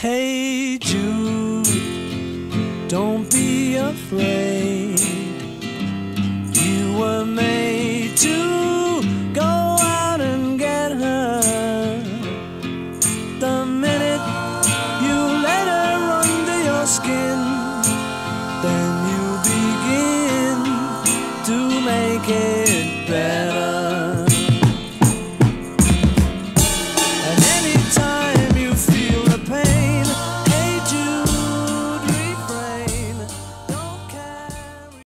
Hey Jude, don't be afraid. You were made to go out and get her. The minute you let her under your skin, then you begin to make it better.